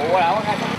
我来我看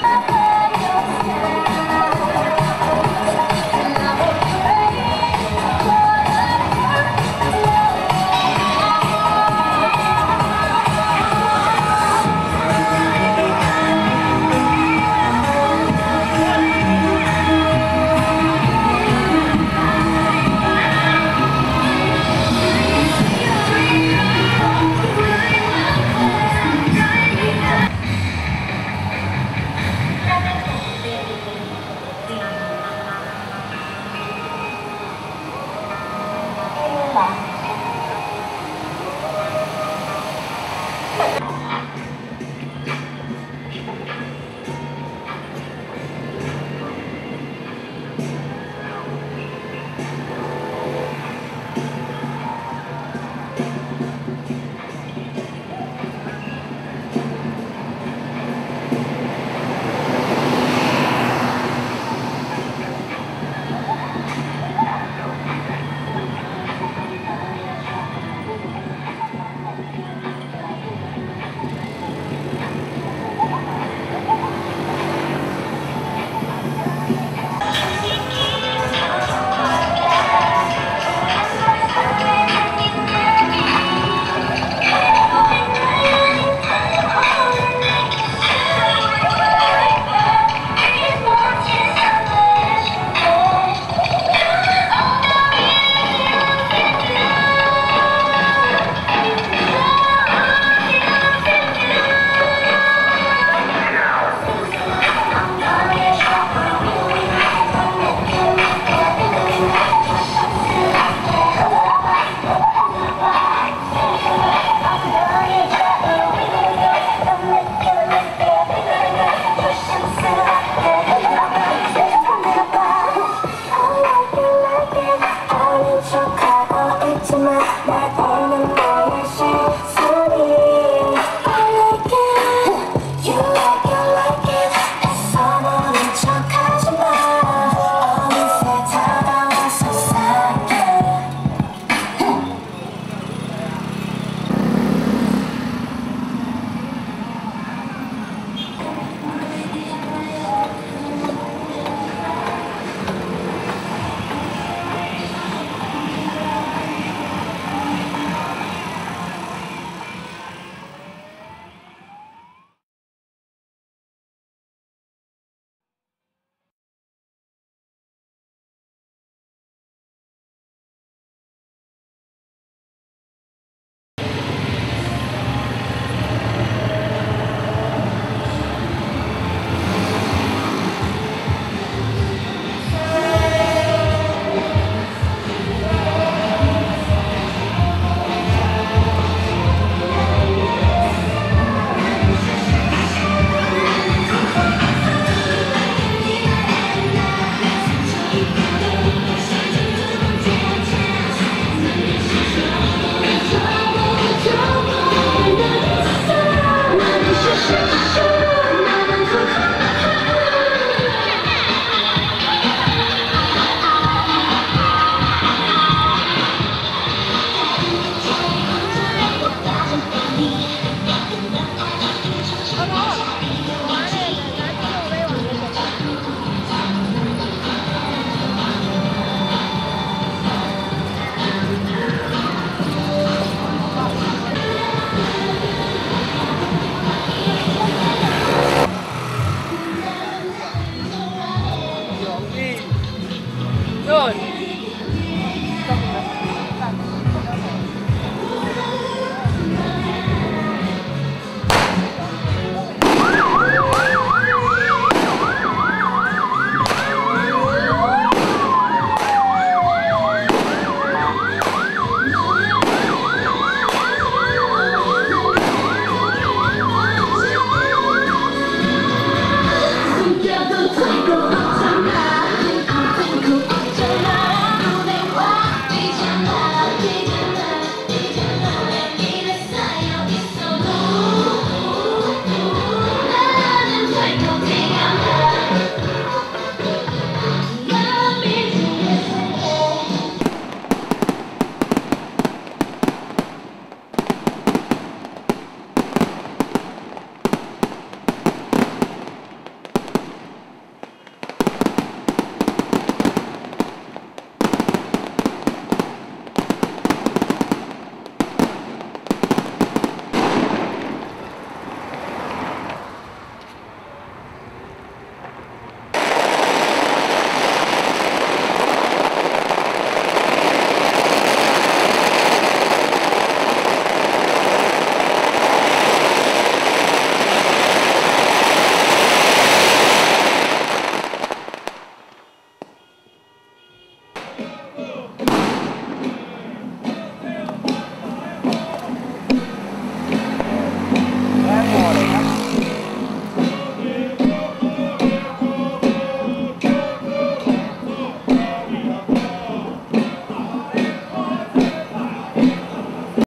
Thank